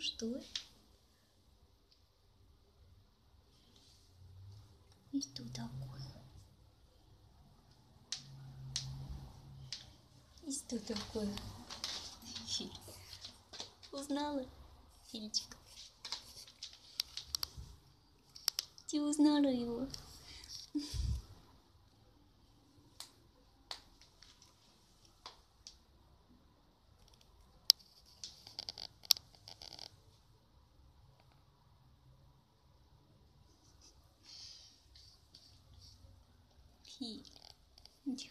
Что? И что такое? И что такое? Узнала? Фильчик. Ты узнала его? 你听